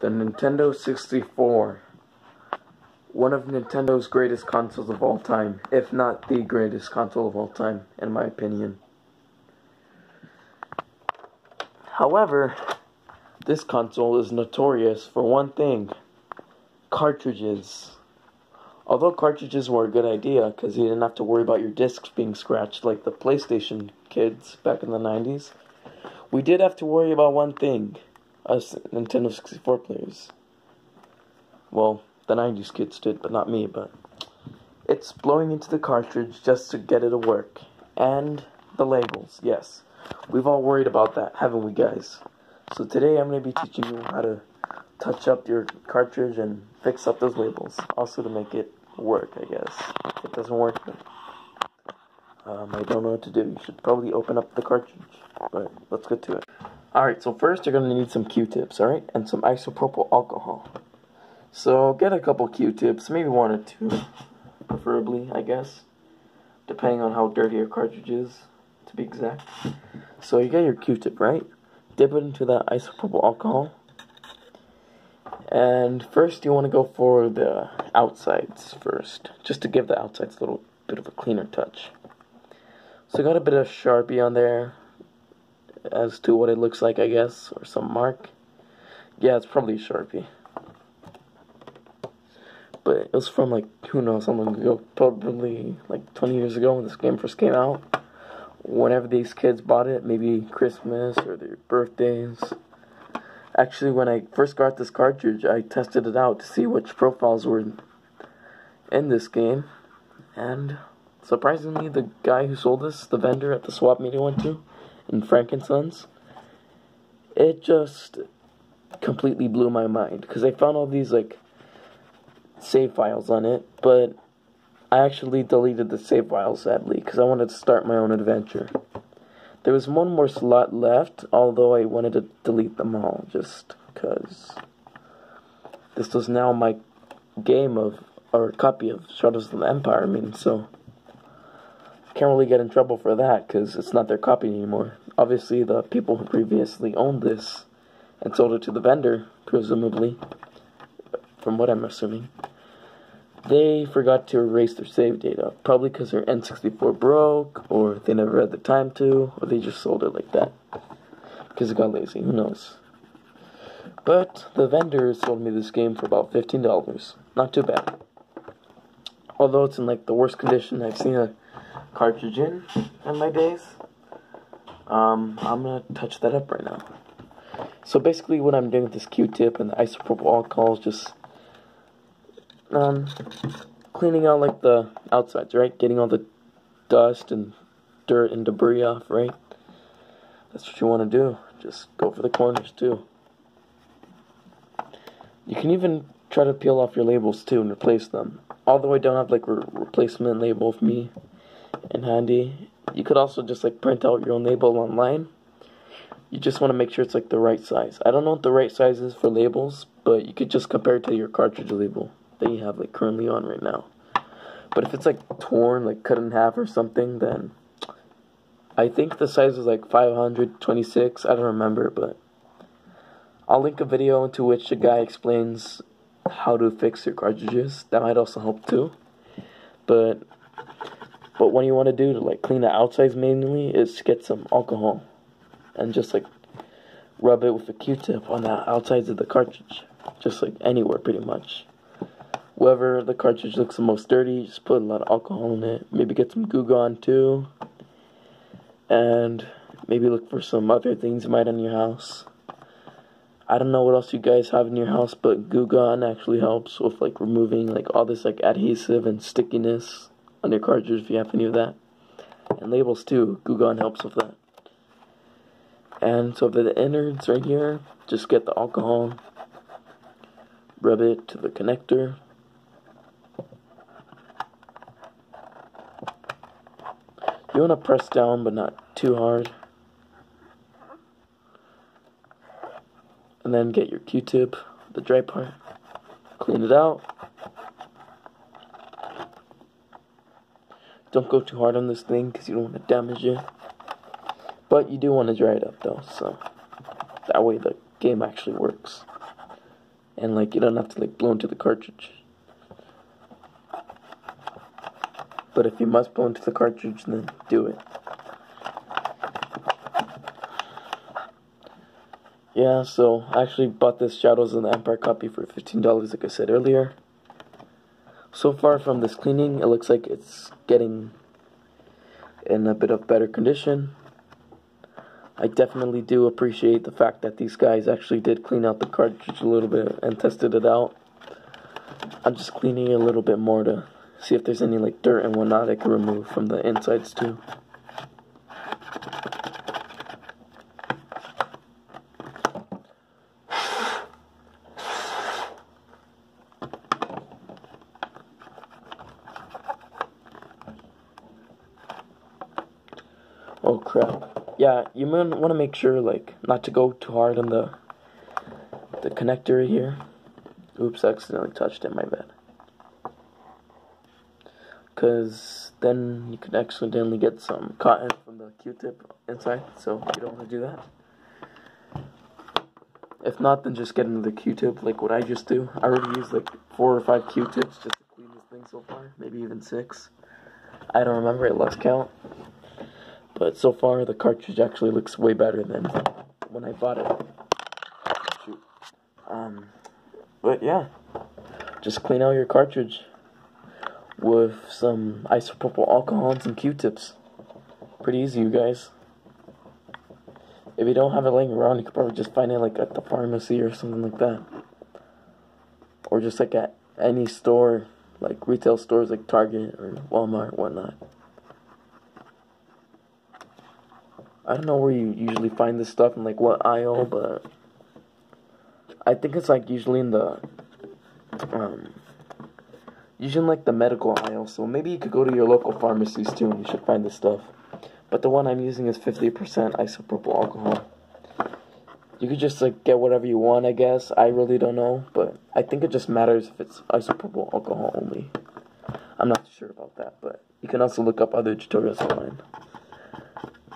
The Nintendo 64. One of Nintendo's greatest consoles of all time, if not the greatest console of all time, in my opinion. However, this console is notorious for one thing cartridges. Although cartridges were a good idea because you didn't have to worry about your discs being scratched like the PlayStation kids back in the 90s, we did have to worry about one thing us Nintendo 64 players. Well, the 90s kids did, but not me, but it's blowing into the cartridge just to get it to work. And the labels, yes. We've all worried about that, haven't we, guys? So today I'm going to be teaching you how to touch up your cartridge and fix up those labels. Also to make it work, I guess. If it doesn't work, then um, I don't know what to do. You should probably open up the cartridge. But let's get to it. Alright, so first you're going to need some Q-tips, alright? And some isopropyl alcohol. So get a couple Q-tips, maybe one or two, preferably, I guess. Depending on how dirty your cartridge is, to be exact. So you get your Q-tip, right? Dip it into that isopropyl alcohol. And first you want to go for the outsides first, just to give the outsides a little bit of a cleaner touch. So got a bit of Sharpie on there, as to what it looks like, I guess, or some mark. Yeah, it's probably a Sharpie. But it was from like, who knows, how long ago, probably like 20 years ago when this game first came out. Whenever these kids bought it, maybe Christmas or their birthdays. Actually, when I first got this cartridge, I tested it out to see which profiles were in this game. And surprisingly, the guy who sold this, the vendor at the swap meet I went to, and Frankensons, it just completely blew my mind because I found all these like save files on it, but I actually deleted the save files sadly because I wanted to start my own adventure. There was one more slot left, although I wanted to delete them all just because this was now my game of or copy of Shadows of the Empire. I mean, so can't really get in trouble for that because it's not their copy anymore. Obviously, the people who previously owned this and sold it to the vendor, presumably, from what I'm assuming, they forgot to erase their save data. Probably because their N64 broke, or they never had the time to, or they just sold it like that. Because it got lazy, who knows. But the vendor sold me this game for about $15. Not too bad. Although it's in like the worst condition I've seen a cartridge in in my days. Um, I'm gonna touch that up right now. So basically, what I'm doing with this Q-tip and the isopropyl alcohol is just um, cleaning out like the outsides, right? Getting all the dust and dirt and debris off, right? That's what you want to do. Just go for the corners too. You can even try to peel off your labels too and replace them. Although I don't have like a replacement label of me and handy. You could also just like print out your own label online. You just want to make sure it's like the right size. I don't know what the right size is for labels, but you could just compare it to your cartridge label that you have like currently on right now. But if it's like torn, like cut in half or something, then I think the size is like 526. I don't remember, but I'll link a video into which the guy explains how to fix your cartridges. That might also help too. But but what you want to do to like clean the outsides mainly is get some alcohol and just like rub it with a Q-tip on the outsides of the cartridge, just like anywhere pretty much. Wherever the cartridge looks the most dirty, just put a lot of alcohol in it. Maybe get some Goo Gone too, and maybe look for some other things you might in your house. I don't know what else you guys have in your house, but Goo Gone actually helps with like removing like all this like adhesive and stickiness on your cartridge if you have any of that. And labels too. Goo Gone helps with that. And so for the innards right here, just get the alcohol, rub it to the connector. You want to press down but not too hard. And then get your Q-tip, the dry part, clean it out. Don't go too hard on this thing because you don't want to damage it. But you do want to dry it up though, so that way the game actually works. and like you don't have to like blow into the cartridge. But if you must blow into the cartridge, then do it. Yeah, so I actually bought this Shadows of the Empire copy for $15 like I said earlier. So far from this cleaning, it looks like it's getting in a bit of better condition. I definitely do appreciate the fact that these guys actually did clean out the cartridge a little bit and tested it out. I'm just cleaning a little bit more to see if there's any like dirt and whatnot I can remove from the insides too. Oh crap. Yeah, you want to make sure like not to go too hard on the the connector here. Oops, I accidentally touched it, my bad. Cause then you could accidentally get some cotton from the Q-tip inside, so you don't want to do that. If not, then just get another Q-tip like what I just do. I already used like four or five Q-tips just to clean this thing so far, maybe even six. I don't remember, it lost count. But so far, the cartridge actually looks way better than when I bought it. Shoot. Um, but yeah, just clean out your cartridge with some isopropyl alcohol and some Q-tips. Pretty easy, you guys. If you don't have it laying around, you could probably just find it like at the pharmacy or something like that. Or just like at any store, like retail stores like Target or Walmart, whatnot. I don't know where you usually find this stuff in like what aisle, but I think it's like usually in the um usually in like the medical aisle. So maybe you could go to your local pharmacies too, and you should find this stuff. But the one I'm using is 50% isopropyl alcohol. You could just like get whatever you want, I guess. I really don't know, but I think it just matters if it's isopropyl alcohol only. I'm not sure about that, but you can also look up other tutorials online.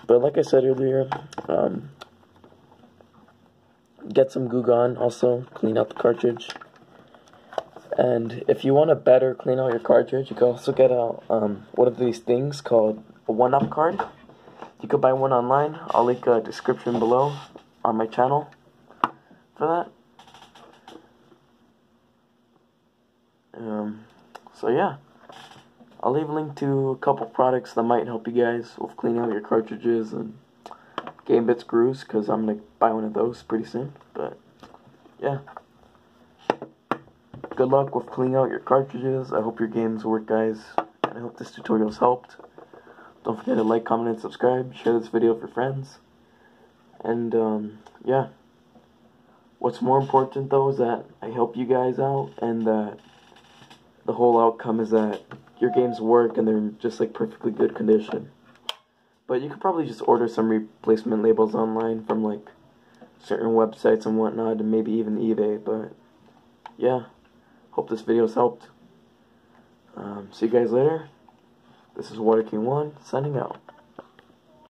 But like I said earlier, um, get some Goo Gone also, clean out the cartridge. And if you want to better clean out your cartridge, you can also get a, um, one of these things called a one-up card. You can buy one online. I'll link a description below on my channel for that. Um, so yeah. I'll leave a link to a couple products that might help you guys with cleaning out your cartridges and Game Bit screws because I'm going to buy one of those pretty soon. But, yeah. Good luck with cleaning out your cartridges. I hope your games work, guys. And I hope this tutorial's helped. Don't forget to like, comment, and subscribe. Share this video with your friends. And, um, yeah. What's more important, though, is that I help you guys out and that the whole outcome is that your games work and they're just like perfectly good condition. But you could probably just order some replacement labels online from like certain websites and whatnot, and maybe even eBay. But yeah, hope this video's helped. Um, see you guys later. This is Water King One signing out.